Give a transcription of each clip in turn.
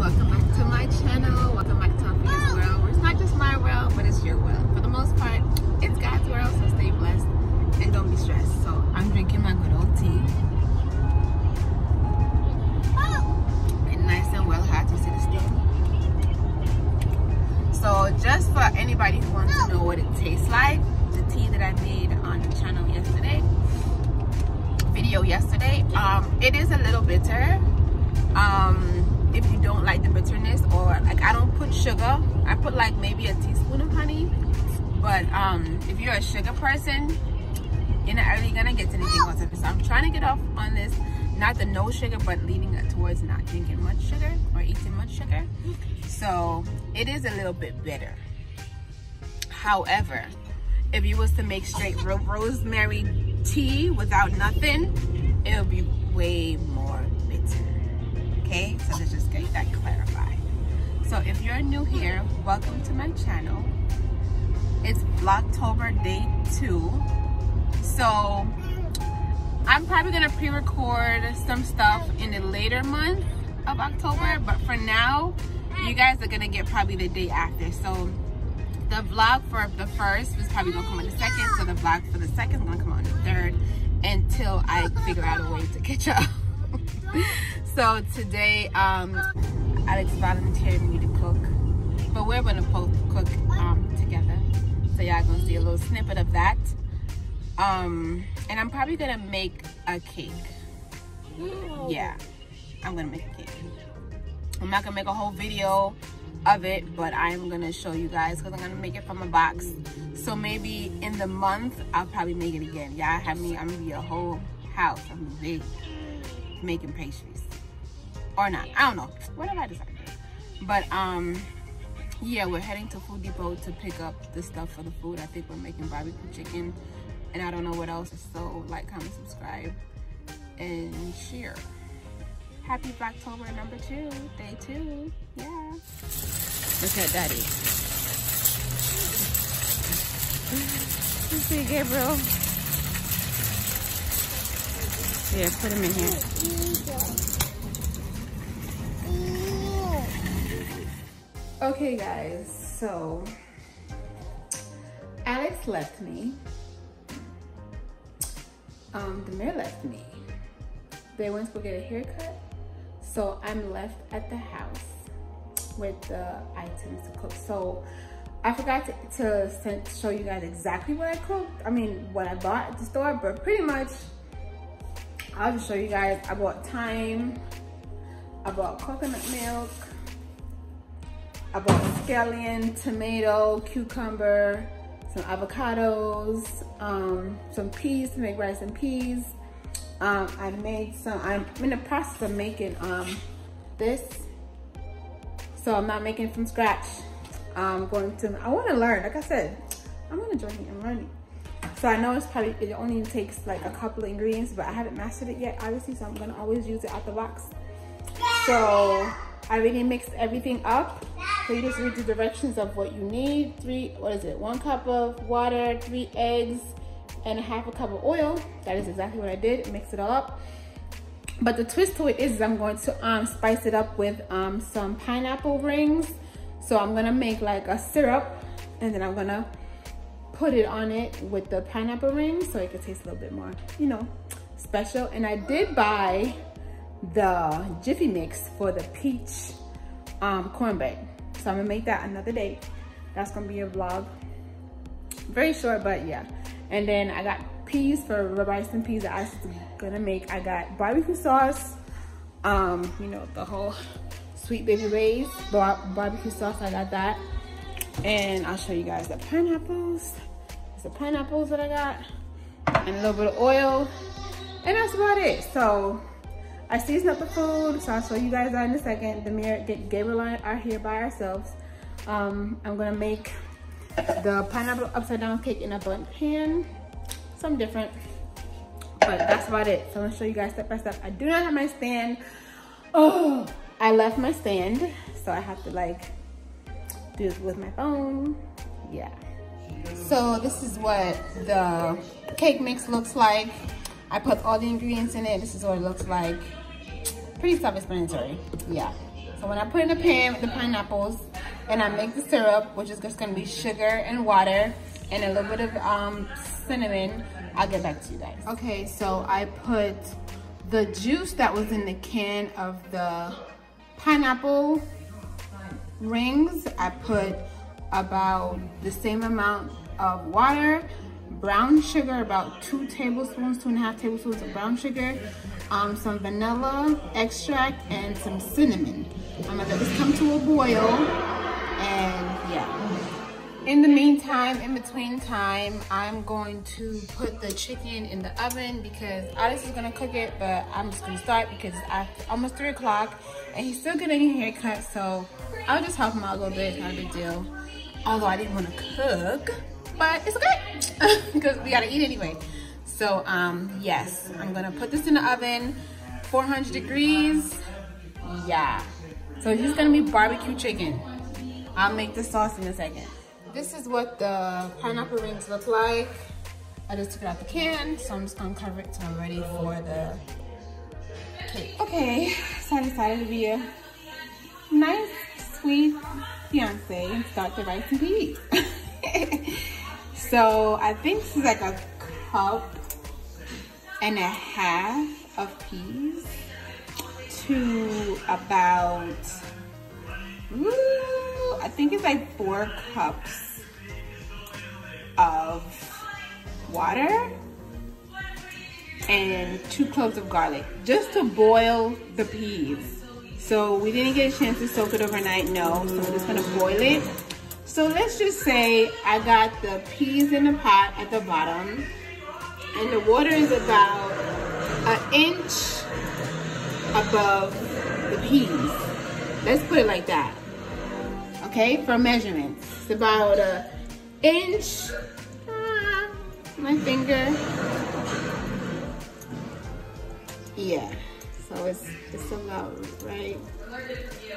welcome back to my channel. Welcome back to Alfia's World. It's not just my world, but it's your world. For the most part, it's God's world, so stay blessed and don't be stressed. So I'm drinking my good old tea. And nice and well hot, you see the steam. So just for anybody who wants to know what it tastes like, the tea that I made on the channel yesterday, video yesterday, um, it is a little bitter. Um, if you don't like the bitterness or like I don't put sugar. I put like maybe a teaspoon of honey. But um if you're a sugar person you're not really gonna get anything out of it. So I'm trying to get off on this. Not the no sugar but leaning towards not drinking much sugar or eating much sugar. So it is a little bit bitter. However if you was to make straight ro rosemary tea without nothing it would be way more okay? So let's just get that clarified so if you're new here welcome to my channel. It's vlogtober day two. So i'm probably gonna pre-record some stuff in the later month of october but for now you guys are gonna get probably the day after. So the vlog for the first is probably gonna come on the second so the vlog for the second is gonna come on the third until i figure out a way to catch up so today um alex volunteered me to cook but we're gonna cook um together. So y'all gonna see a little snippet of that. Um and i'm probably gonna make a cake. Yeah i'm gonna make a cake. I'm not gonna make a whole video of it but i'm gonna show you guys because i'm gonna make it from a box. So maybe in the month i'll probably make it again. Y'all have me i'm gonna be a whole house. I'm big making pastries or not. I don't know. What whatever i decide? But um yeah we're heading to food depot to pick up the stuff for the food. I think we're making barbecue chicken. And i don't know what else. So like comment subscribe and share. Happy October number two. Day two. Yeah. Look at daddy. You see gabriel. Yeah, put him in here. Okay, guys, so Alex left me. Um, mayor left me. They went to go get a haircut, so I'm left at the house with the items to cook. So I forgot to, to send, show you guys exactly what I cooked. I mean, what I bought at the store, but pretty much I'll just show you guys. I bought thyme. I bought coconut milk. I bought scallion, tomato, cucumber, some avocados, um, some peas to make rice and peas. Um, I made some, I'm in the process of making um, this. So I'm not making from scratch. I'm going to, I want to learn. Like I said, I'm to join and learning. So I know it's probably, it only takes like a couple of ingredients, but I haven't mastered it yet, obviously, so I'm gonna always use it out the box. So I already mixed everything up. So you just read the directions of what you need. Three, what is it? One cup of water, three eggs, and a half a cup of oil. That is exactly what I did, mix it all up. But the twist to it is I'm going to um, spice it up with um, some pineapple rings. So I'm gonna make like a syrup and then I'm gonna put it on it with the pineapple rings so it could taste a little bit more, you know, special. And I did buy the Jiffy Mix for the peach um, cornbread. So I'm gonna make that another day. That's gonna be a vlog. Very short, but yeah. And then I got peas for rice and peas that I was gonna make. I got barbecue sauce, um, you know, the whole Sweet Baby Ray's bar barbecue sauce, I got that. And I'll show you guys the pineapples the pineapples that I got and a little bit of oil and that's about it so I seasoned up the food so I'll show you guys that in a second. Demir, Gabriel and I are here by ourselves. Um, I'm gonna make the pineapple upside down cake in a blunt pan. Something different but that's about it. So I'm gonna show you guys step by step. I do not have my stand. Oh I left my stand so I have to like do this with my phone. Yeah. So this is what the cake mix looks like. I put all the ingredients in it. This is what it looks like. Pretty self-explanatory. Yeah. So when I put in the pan with the pineapples and I make the syrup, which is just gonna be sugar and water and a little bit of um, cinnamon, I'll get back to you guys. Okay, so I put the juice that was in the can of the pineapple rings. I put about the same amount of water, brown sugar, about two tablespoons, two and a half tablespoons of brown sugar, um, some vanilla extract, and some cinnamon. I'm gonna let this come to a boil and yeah. In the meantime, in between time, I'm going to put the chicken in the oven because Alex is gonna cook it, but I'm just gonna start because it's almost three o'clock and he's still getting a haircut, so I'll just help him out a little bit, not a big deal. Although I didn't wanna cook, but it's okay because we gotta eat anyway. So um, yes, I'm gonna put this in the oven, 400 degrees, yeah. So it's just gonna be barbecue chicken. I'll make the sauce in a second. This is what the pineapple rings look like. I just took it out of the can, so I'm just gonna cover it till I'm ready for the cake. Okay, so I decided to be a nice, sweet fiance and start the rice and peas. so I think this is like a cup and a half of peas to about, ooh, I think it's like four cups of water and two cloves of garlic just to boil the peas. So we didn't get a chance to soak it overnight, no. So we're just gonna boil it. So let's just say I got the peas in the pot at the bottom and the water is about an inch above the peas. Let's put it like that. Okay, for measurements. It's about an inch, uh, my finger. Yeah, so it's, it's about right.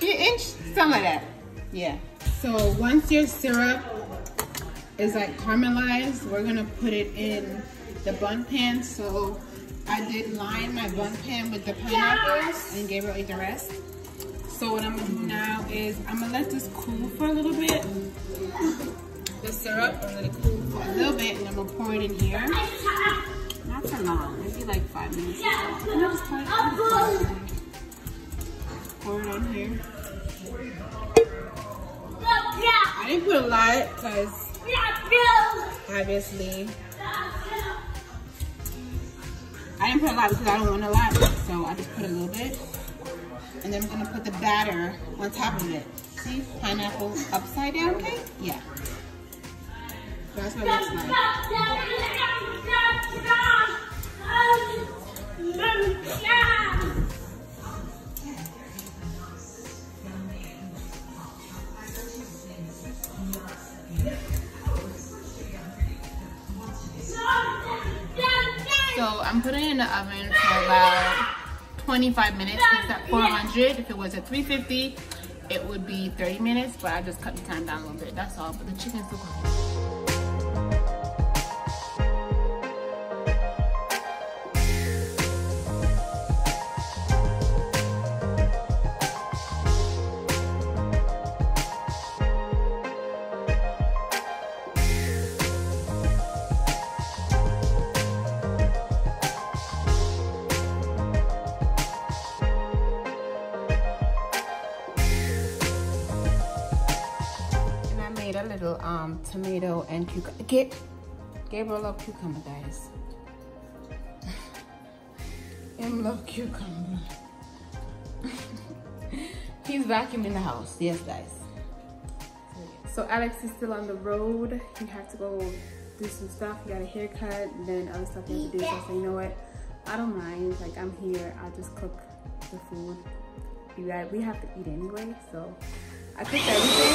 Yeah, inch, some of that. Yeah. So once your syrup is like caramelized, we're gonna put it in the Bundt pan. So I did line my Bundt pan with the pineapples and Gabriel ate the rest. So what I'm gonna do now is I'm gonna let this cool for a little bit. The syrup, I'm gonna let it cool for a little bit and I'm gonna pour it in here. Not for long, maybe like five minutes. And I just pour it, pour it on here. I didn't put a lot because obviously I didn't put a lot because I don't want a lot, so I just put a little bit. And then I'm gonna put the batter on top of it. See, pineapple upside down cake? Yeah. That's what it looks like. I'm putting it in the oven for about 25 minutes. It's at 400. If it was at 350, it would be 30 minutes, but I just cut the time down a little bit. That's all. But the chicken's still cooking. Um, tomato and cucumber. Get Gabriel love cucumber, guys. Him love cucumber. He's vacuuming the house. Yes, guys. So Alex is still on the road. He has to go do some stuff. He got a haircut, then other stuff he has to do. So I said, you know what? I don't mind. Like I'm here. I'll just cook the food. You guys, we have to eat anyway, so I cooked everything.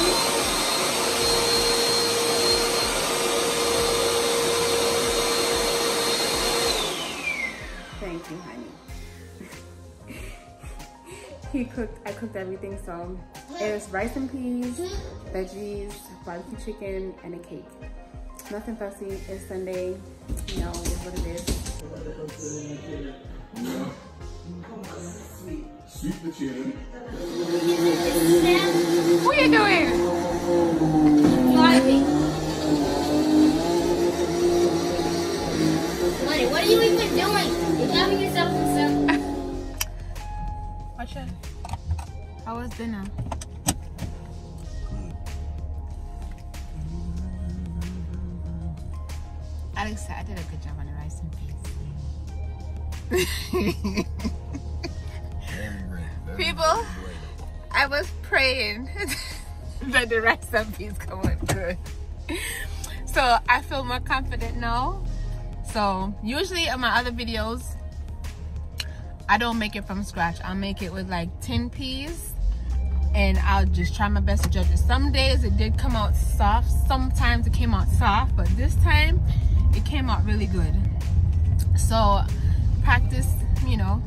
Thank you, honey. he cooked, I cooked everything, so it was rice and peas, veggies, barbecue chicken, and a cake. Nothing fussy, it's Sunday, you know, it's what it is. Sweep the chair. What are you doing? Driving. Money, what are you even doing? You're driving yourself inside. Watch it. How was dinner? Alex said I did a good job on the rice and peas. People, I was praying that the and peas come out good. So I feel more confident now. So usually in my other videos, I don't make it from scratch. I'll make it with like 10 peas and I'll just try my best to judge it. Some days it did come out soft. Sometimes it came out soft, but this time it came out really good. So practice, you know,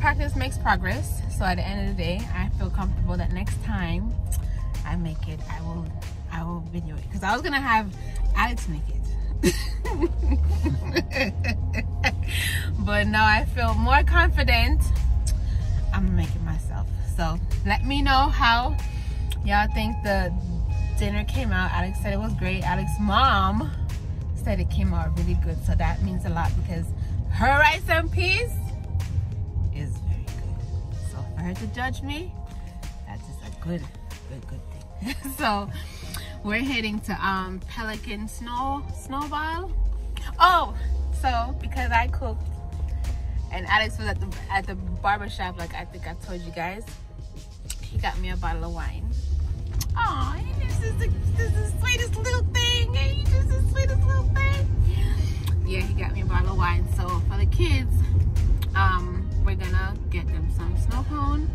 practice makes progress. So at the end of the day, I feel comfortable that next time I make it, I will, I will video it. Cause I was gonna have Alex make it. but now I feel more confident. I'm gonna make it myself. So let me know how y'all think the dinner came out. Alex said it was great. Alex's mom said it came out really good. So that means a lot because her rice and peas for her to judge me, that's just a good, good, good thing. so we're heading to um Pelican Snow Snowball. Oh, so because I cooked and Alex was at the at the barber shop, like I think I told you guys, he got me a bottle of wine. Oh, this is the this is the sweetest little thing. This is the sweetest little thing. Yeah, he got me a bottle of wine. So for the kids, um, we're gonna get them some snow cone,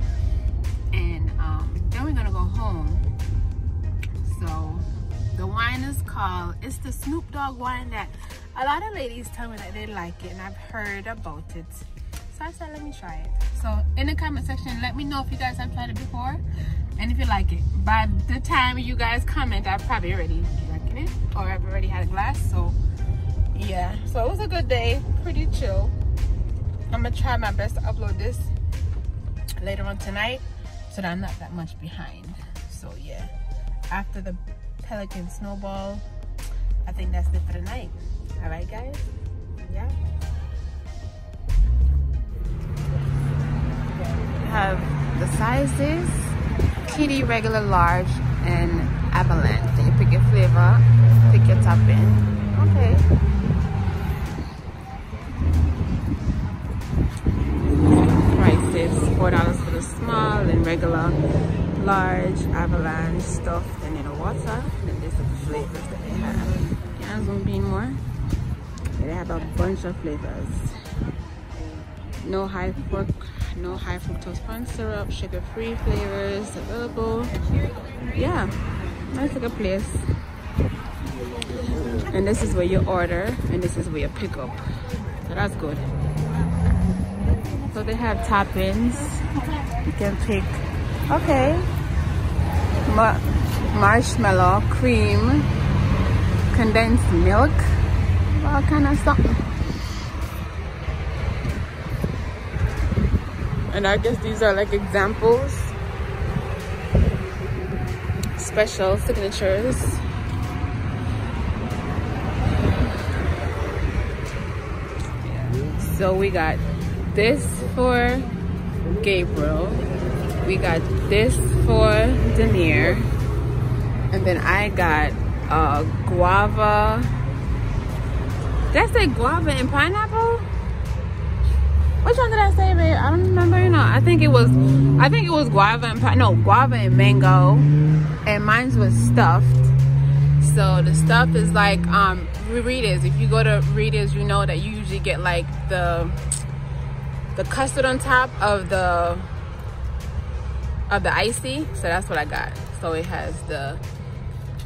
and um, then we're gonna go home. So the wine is called. It's the Snoop Dogg wine that a lot of ladies tell me that they like it, and I've heard about it. So I said, let me try it. So in the comment section, let me know if you guys have tried it before and if you like it. By the time you guys comment, I've probably already drinking it or I've already had a glass. So yeah, so it was a good day, pretty chill. I'm gonna try my best to upload this later on tonight so that I'm not that much behind. So yeah, after the Pelican Snowball, I think that's it for the night. All right, guys? Yeah. have the sizes kitty regular large and avalanche then you pick your flavor pick your topping okay prices four dollars for the small and regular large avalanche stuffed and in a water. And this is the flavors that they have. Can I zoom in more. They have a bunch of flavors. No high pork no high fructose corn syrup sugar-free flavors available. Yeah nice little place. And this is where you order and this is where you pick up. So that's good so they have toppings you can pick okay. Ma marshmallow cream condensed milk. All kind of stuff? And I guess these are like examples. Special signatures. So we got this for Gabriel we got this for Denier and then I got uh, guava did I say guava and pineapple which one did I say, babe? I don't remember. You know, I think it was, I think it was guava and pineapple. no guava and mango, and mine's was stuffed. So the stuff is like um Rita's. If you go to Rita's, you know that you usually get like the the custard on top of the of the icy. So that's what I got. So it has the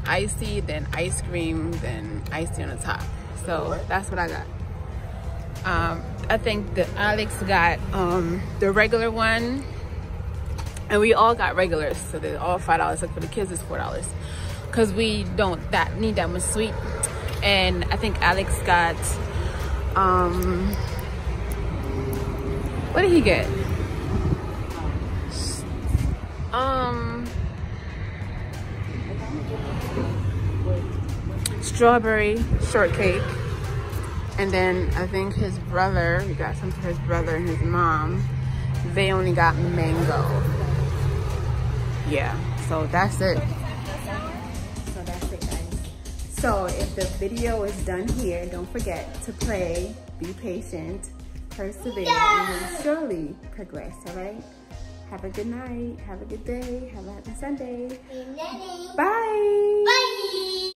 icy, then ice cream, then icy on the top. So that's what I got. Um, I think that Alex got um, the regular one and we all got regulars so they're all five dollars like for the kids it's four dollars because we don't that need that much sweet and I think Alex got um what did he get um strawberry shortcake. And then I think his brother, we got some for his brother and his mom. They only got mango. Yeah, so that's it. So that's it guys. So if the video is done here, don't forget to pray, be patient, persevere, and will surely progress, all right? Have a good night, have a good day, have a happy Sunday. Bye. Bye.